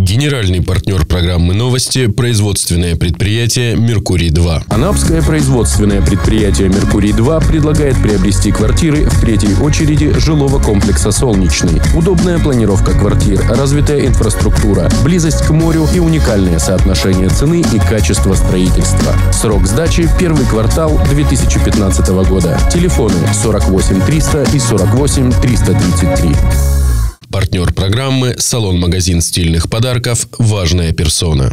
Генеральный партнер программы «Новости» – производственное предприятие «Меркурий-2». Анапское производственное предприятие «Меркурий-2» предлагает приобрести квартиры в третьей очереди жилого комплекса «Солнечный». Удобная планировка квартир, развитая инфраструктура, близость к морю и уникальное соотношение цены и качества строительства. Срок сдачи – первый квартал 2015 года. Телефоны 48 300 и 48 333. Партнер программы – салон-магазин стильных подарков «Важная персона».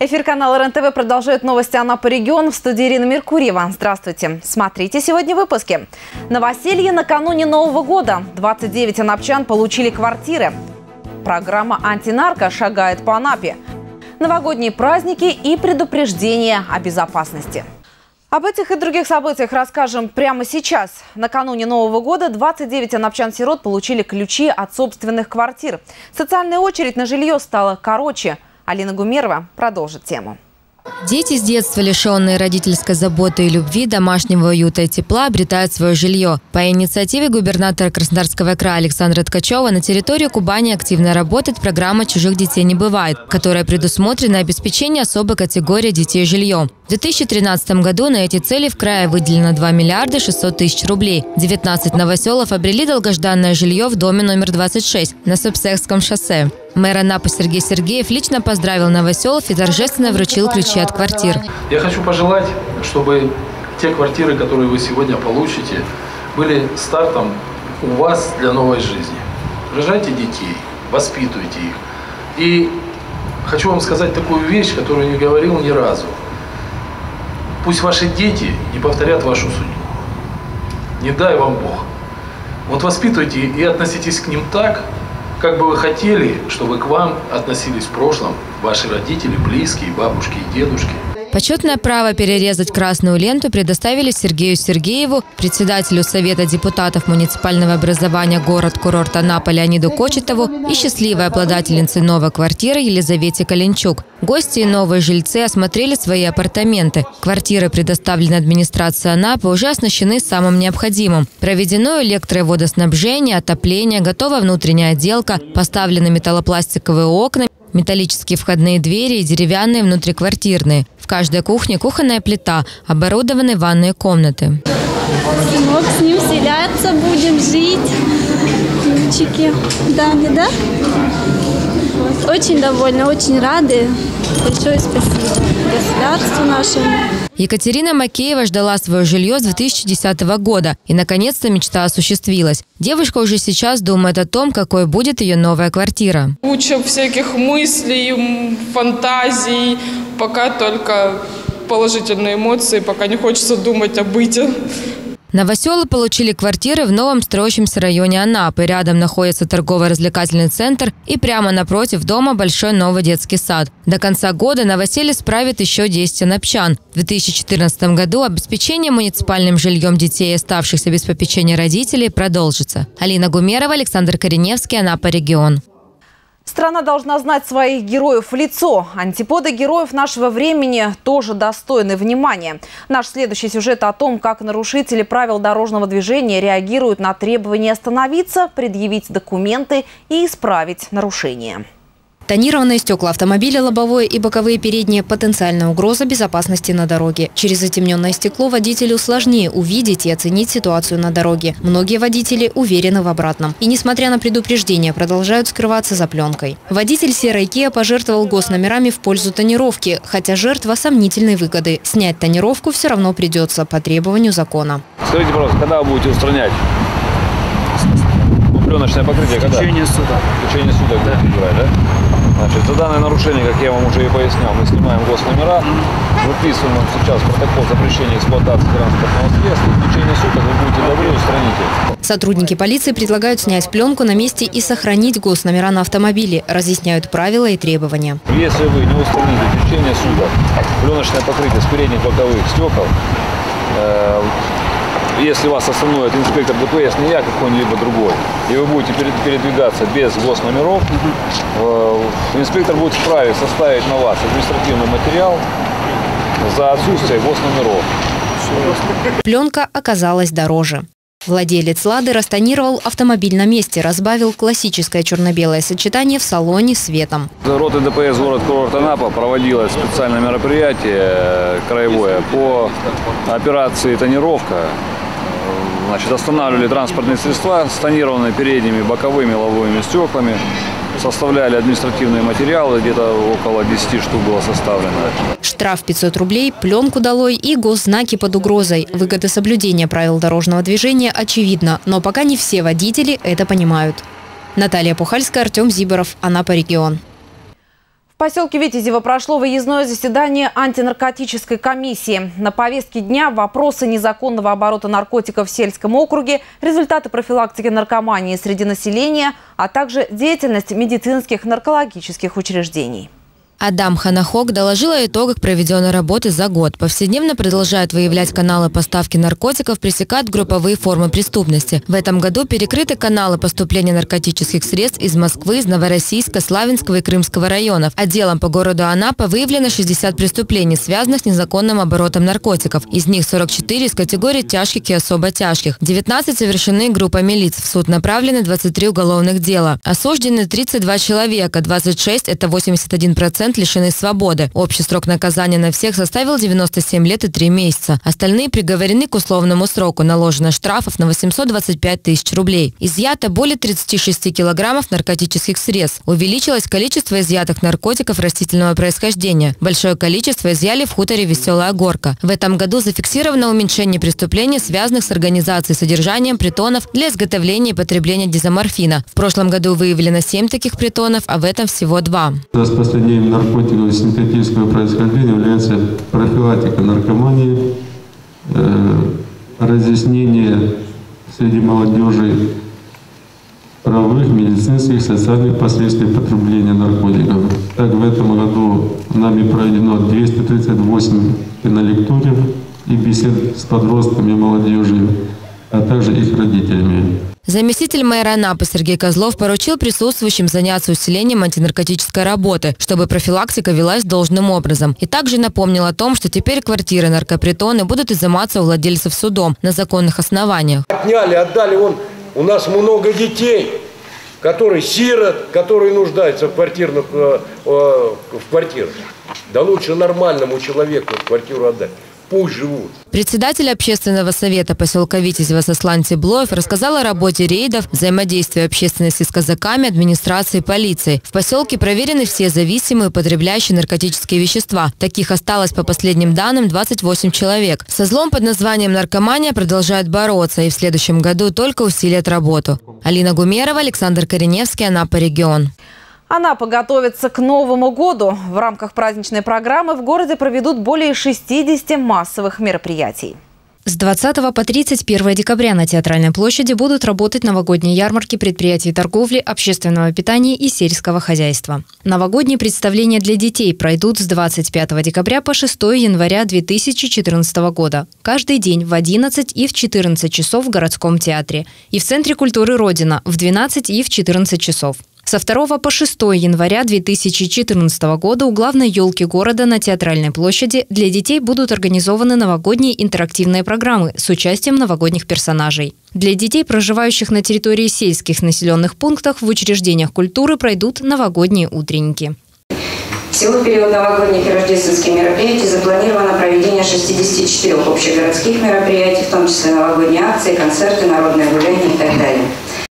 Эфир канала РЕН-ТВ продолжает новости Анапа регион. В студии Ирина Меркурьева. Здравствуйте. Смотрите сегодня в выпуске. Новоселье накануне Нового года. 29 анапчан получили квартиры. Программа «Антинарко» шагает по Анапе. Новогодние праздники и предупреждения о безопасности. Об этих и других событиях расскажем прямо сейчас. Накануне Нового года 29 анапчан-сирот получили ключи от собственных квартир. Социальная очередь на жилье стала короче. Алина Гумерова продолжит тему. Дети с детства, лишенные родительской заботы и любви, домашнего уюта и тепла, обретают свое жилье. По инициативе губернатора Краснодарского края Александра Ткачева на территории Кубани активно работает программа «Чужих детей не бывает», которая предусмотрена обеспечение особой категории детей жильем. В 2013 году на эти цели в крае выделено 2 миллиарда 600 тысяч рублей. 19 новоселов обрели долгожданное жилье в доме номер 26 на Субсехском шоссе. Мэр Анапы Сергей Сергеев лично поздравил новоселов и торжественно вручил ключи от квартир. Я хочу пожелать, чтобы те квартиры, которые вы сегодня получите, были стартом у вас для новой жизни. Рожайте детей, воспитывайте их. И хочу вам сказать такую вещь, которую не говорил ни разу. Пусть ваши дети не повторят вашу судьбу. Не дай вам Бог. Вот воспитывайте и относитесь к ним так, как бы вы хотели, чтобы к вам относились в прошлом ваши родители, близкие, бабушки и дедушки? Почетное право перерезать красную ленту предоставили Сергею Сергееву, председателю Совета депутатов муниципального образования город-курорт Анапа Леониду Кочетову и счастливой обладательнице новой квартиры Елизавете Калинчук. Гости и новые жильцы осмотрели свои апартаменты. Квартиры, предоставленные администрацией Анапы, уже оснащены самым необходимым. Проведено электро- и водоснабжение, отопление, готова внутренняя отделка, поставлены металлопластиковые окна, металлические входные двери и деревянные внутриквартирные. Каждой кухне кухонная плита, оборудованы ванные комнаты. Сынок, с ним вселяться будем, жить. Ключики. Да, не да? Вот. Очень довольны, очень рады. Большое спасибо государству нашему. Екатерина Макеева ждала свое жилье с 2010 года. И, наконец-то, мечта осуществилась. Девушка уже сейчас думает о том, какой будет ее новая квартира. Куча всяких мыслей, фантазий. Пока только положительные эмоции, пока не хочется думать о быте. Новоселы получили квартиры в новом строящемся районе Анапы. Рядом находится торгово-развлекательный центр и прямо напротив дома большой новый детский сад. До конца года новоселье справит еще 10 анапчан. В 2014 году обеспечение муниципальным жильем детей, оставшихся без попечения родителей, продолжится. Алина Гумерова, Александр Кореневский, Анапа, регион. Страна должна знать своих героев в лицо. Антиподы героев нашего времени тоже достойны внимания. Наш следующий сюжет о том, как нарушители правил дорожного движения реагируют на требования остановиться, предъявить документы и исправить нарушения. Тонированные стекла автомобиля, лобовое и боковые передние – потенциальная угроза безопасности на дороге. Через затемненное стекло водителю сложнее увидеть и оценить ситуацию на дороге. Многие водители уверены в обратном. И несмотря на предупреждения, продолжают скрываться за пленкой. Водитель серой Kia пожертвовал госномерами в пользу тонировки, хотя жертва сомнительной выгоды. Снять тонировку все равно придется по требованию закона. Скажите, пожалуйста, когда вы будете устранять? Пленочное покрытие когда? В течение суток. В течение суток да. убирать, да? Значит, за данное нарушение, как я вам уже и пояснял, мы снимаем госномера, выписываем сейчас протокол запрещения эксплуатации транспортного средства. В течение суток вы будете добры устранить их. Сотрудники полиции предлагают снять пленку на месте и сохранить госномера на автомобиле. Разъясняют правила и требования. Если вы не устраните в течение суток пленочное покрытие с передних боковых стекол, э, если вас остановит инспектор ДПС, не я, какой-либо другой, и вы будете передвигаться без госномеров, э, инспектор будет вправе составить на вас административный материал за отсутствие госномеров. Пленка оказалась дороже. Владелец «Лады» растонировал автомобиль на месте, разбавил классическое черно-белое сочетание в салоне светом. Рота ДПС город курорт Анапа проводила специальное мероприятие э, краевое по операции «Тонировка». Значит, останавливали транспортные средства с тонированными передними боковыми лобовыми стеклами составляли административные материалы, где-то около 10 штук было составлено. Штраф 500 рублей, пленку долой и госзнаки под угрозой. Выгоды соблюдения правил дорожного движения очевидно, но пока не все водители это понимают. Наталья Пухальская, Артем Зиборов, Анапа регион. Поселке Витязево прошло выездное заседание антинаркотической комиссии. На повестке дня вопросы незаконного оборота наркотиков в сельском округе, результаты профилактики наркомании среди населения, а также деятельность медицинских наркологических учреждений. Адам Ханахок доложил о итогах проведенной работы за год. Повседневно продолжают выявлять каналы поставки наркотиков, пресекают групповые формы преступности. В этом году перекрыты каналы поступления наркотических средств из Москвы, из Новороссийска, Славянского и Крымского районов. Отделом по городу Анапа выявлено 60 преступлений, связанных с незаконным оборотом наркотиков. Из них 44 из категории тяжких и особо тяжких. 19 совершены группами лиц. В суд направлены 23 уголовных дела. Осуждены 32 человека, 26 – это 81% лишены свободы. Общий срок наказания на всех составил 97 лет и 3 месяца. Остальные приговорены к условному сроку. Наложено штрафов на 825 тысяч рублей. Изъято более 36 килограммов наркотических средств. Увеличилось количество изъятых наркотиков растительного происхождения. Большое количество изъяли в хуторе «Веселая горка». В этом году зафиксировано уменьшение преступлений, связанных с организацией содержанием притонов для изготовления и потребления дизоморфина. В прошлом году выявлено 7 таких притонов, а в этом всего два. Распространение наркотиков синтетического происхождения является профилактика наркомании, э, разъяснение среди молодежи правовых, медицинских, социальных последствий потребления наркотиков. Так, в этом году нами проведено 238 кинолектуров и бесед с подростками и молодежью, а также их родителями. Заместитель мэра Анапы Сергей Козлов поручил присутствующим заняться усилением антинаркотической работы, чтобы профилактика велась должным образом. И также напомнил о том, что теперь квартиры наркопритоны будут изыматься у владельцев судом на законных основаниях. Отняли, отдали. Вон, у нас много детей, которые сирот, которые нуждаются в квартирных, э, э, в квартирах. Да лучше нормальному человеку квартиру отдать пусть живут. Председатель общественного совета поселка Витязева Сослан Тиблоев рассказал о работе рейдов, взаимодействии общественности с казаками, администрацией, полицией. В поселке проверены все зависимые, употребляющие наркотические вещества. Таких осталось по последним данным 28 человек. Со злом под названием наркомания продолжают бороться и в следующем году только усилят работу. Алина Гумерова, Александр Кореневский, Анапа, регион. Анапа готовится к Новому году. В рамках праздничной программы в городе проведут более 60 массовых мероприятий. С 20 по 31 декабря на Театральной площади будут работать новогодние ярмарки предприятий торговли, общественного питания и сельского хозяйства. Новогодние представления для детей пройдут с 25 декабря по 6 января 2014 года. Каждый день в 11 и в 14 часов в городском театре. И в Центре культуры «Родина» в 12 и в 14 часов. Со 2 по 6 января 2014 года у главной елки города на Театральной площади для детей будут организованы новогодние интерактивные программы с участием новогодних персонажей. Для детей, проживающих на территории сельских населенных пунктов, в учреждениях культуры пройдут новогодние утренники. Всего в период новогодних и рождественских мероприятий запланировано проведение 64 общегородских мероприятий, в том числе новогодние акции, концерты, народные гуляния и так далее.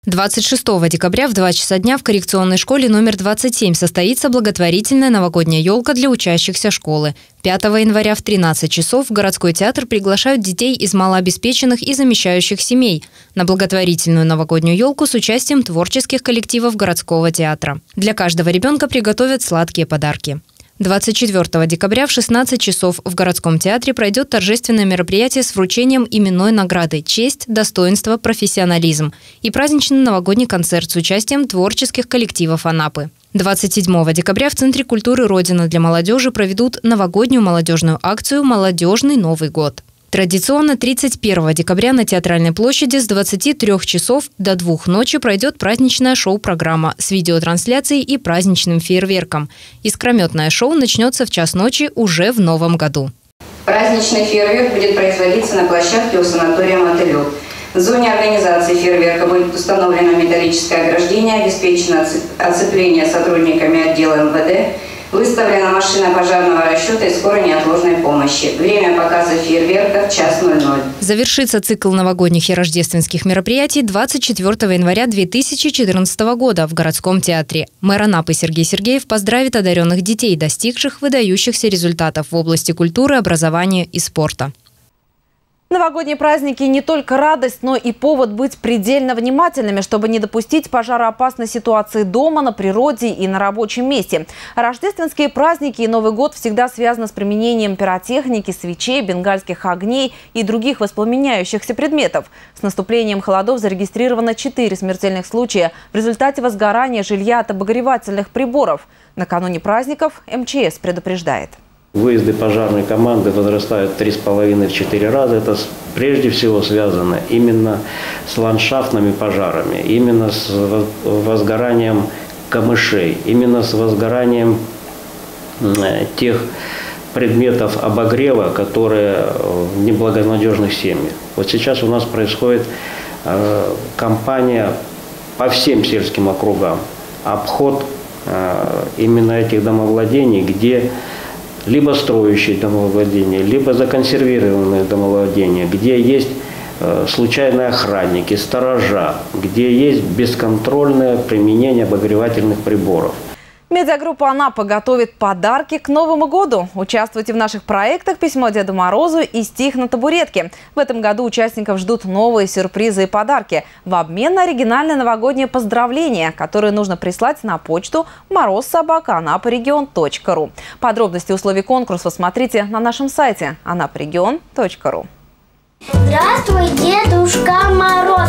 26 декабря в 2 часа дня в коррекционной школе номер 27 состоится благотворительная новогодняя елка для учащихся школы. 5 января в 13 часов в городской театр приглашают детей из малообеспеченных и замещающих семей на благотворительную новогоднюю елку с участием творческих коллективов городского театра. Для каждого ребенка приготовят сладкие подарки. 24 декабря в 16 часов в городском театре пройдет торжественное мероприятие с вручением именной награды «Честь, достоинство, профессионализм» и праздничный новогодний концерт с участием творческих коллективов Анапы. 27 декабря в Центре культуры «Родина» для молодежи проведут новогоднюю молодежную акцию «Молодежный Новый год». Традиционно 31 декабря на Театральной площади с 23 часов до 2 ночи пройдет праздничная шоу-программа с видеотрансляцией и праздничным фейерверком. Искрометное шоу начнется в час ночи уже в новом году. Праздничный фейерверк будет производиться на площадке у санатория «Мотылек». В зоне организации фейерверка будет установлено металлическое ограждение, обеспечено оцепление сотрудниками отдела МВД, Выставлена машина пожарного расчета и скорой неотложной помощи. Время показа фейерверка в час 00. Завершится цикл новогодних и рождественских мероприятий 24 января 2014 года в городском театре. Мэр Анапы Сергей Сергеев поздравит одаренных детей, достигших выдающихся результатов в области культуры, образования и спорта. Новогодние праздники не только радость, но и повод быть предельно внимательными, чтобы не допустить пожароопасной ситуации дома, на природе и на рабочем месте. Рождественские праздники и Новый год всегда связаны с применением пиротехники, свечей, бенгальских огней и других воспламеняющихся предметов. С наступлением холодов зарегистрировано 4 смертельных случая в результате возгорания жилья от обогревательных приборов. Накануне праздников МЧС предупреждает. Выезды пожарной команды возрастают в 3,5-4 раза. Это прежде всего связано именно с ландшафтными пожарами, именно с возгоранием камышей, именно с возгоранием тех предметов обогрева, которые в неблагонадежных семьях. Вот сейчас у нас происходит э, кампания по всем сельским округам, обход э, именно этих домовладений, где либо строящие домовладения, либо законсервированные домовладения, где есть э, случайные охранники, сторожа, где есть бесконтрольное применение обогревательных приборов – Медиагруппа «Анапа» готовит подарки к Новому году. Участвуйте в наших проектах «Письмо Деду Морозу» и «Стих на табуретке». В этом году участников ждут новые сюрпризы и подарки в обмен на оригинальное новогоднее поздравление, которое нужно прислать на почту морозсобакаанапорегион.ру. Подробности условий конкурса смотрите на нашем сайте anapregион.ру. Здравствуй, Дедушка Мороз!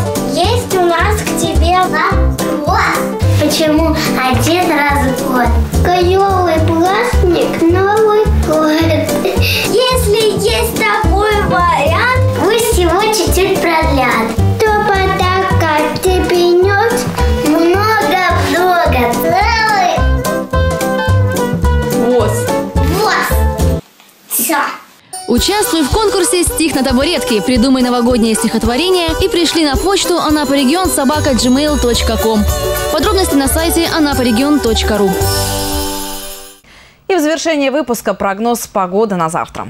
Участвуй в конкурсе «Стих на табуретке». Придумай новогоднее стихотворение и пришли на почту анапорегион собака gmail.com. Подробности на сайте anaporigion.ru. И в завершении выпуска прогноз погоды на завтра.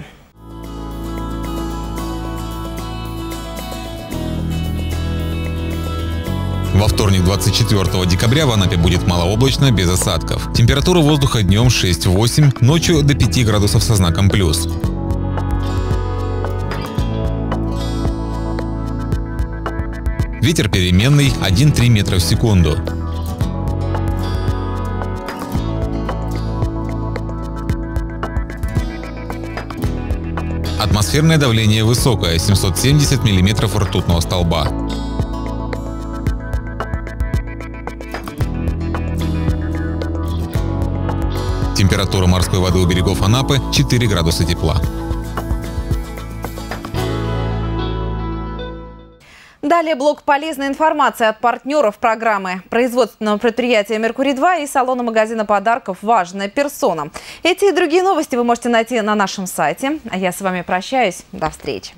Во вторник, 24 декабря в Анапе будет малооблачно, без осадков. Температура воздуха днем 6-8, ночью до 5 градусов со знаком плюс. Ветер переменный 1-3 метра в секунду. Атмосферное давление высокое – 770 миллиметров ртутного столба. Температура морской воды у берегов Анапы 4 градуса тепла. Далее блок полезной информации от партнеров программы производственного предприятия «Меркурий-2» и салона магазина подарков «Важная персона». Эти и другие новости вы можете найти на нашем сайте. А я с вами прощаюсь. До встречи.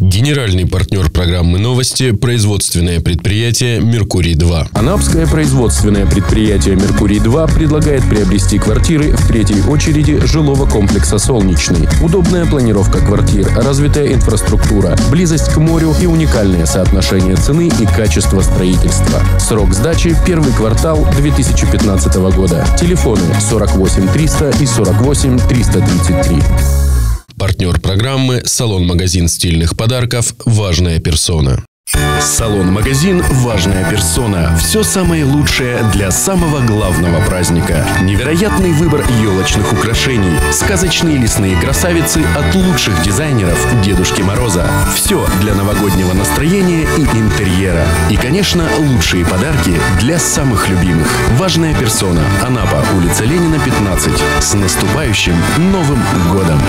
Генеральный партнер программы «Новости» – производственное предприятие «Меркурий-2». Анапское производственное предприятие «Меркурий-2» предлагает приобрести квартиры в третьей очереди жилого комплекса «Солнечный». Удобная планировка квартир, развитая инфраструктура, близость к морю и уникальное соотношение цены и качества строительства. Срок сдачи – первый квартал 2015 года. Телефоны 48 300 и 48 333. Партнер программы – салон-магазин стильных подарков «Важная персона». Салон-магазин «Важная персона». Все самое лучшее для самого главного праздника. Невероятный выбор елочных украшений. Сказочные лесные красавицы от лучших дизайнеров Дедушки Мороза. Все для новогоднего настроения и интерьера. И, конечно, лучшие подарки для самых любимых. «Важная персона». Анапа, улица Ленина, 15. С наступающим Новым годом!